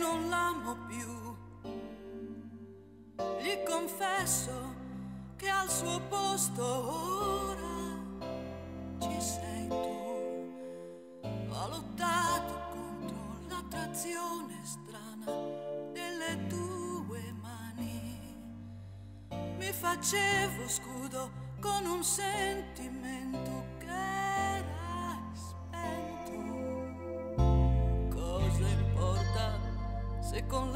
non l'amo più. Gli confesso che al suo posto ora ci sei tu. Ho lottato contro l'attrazione strana delle tue mani. Mi facevo scudo con un sentimento Còn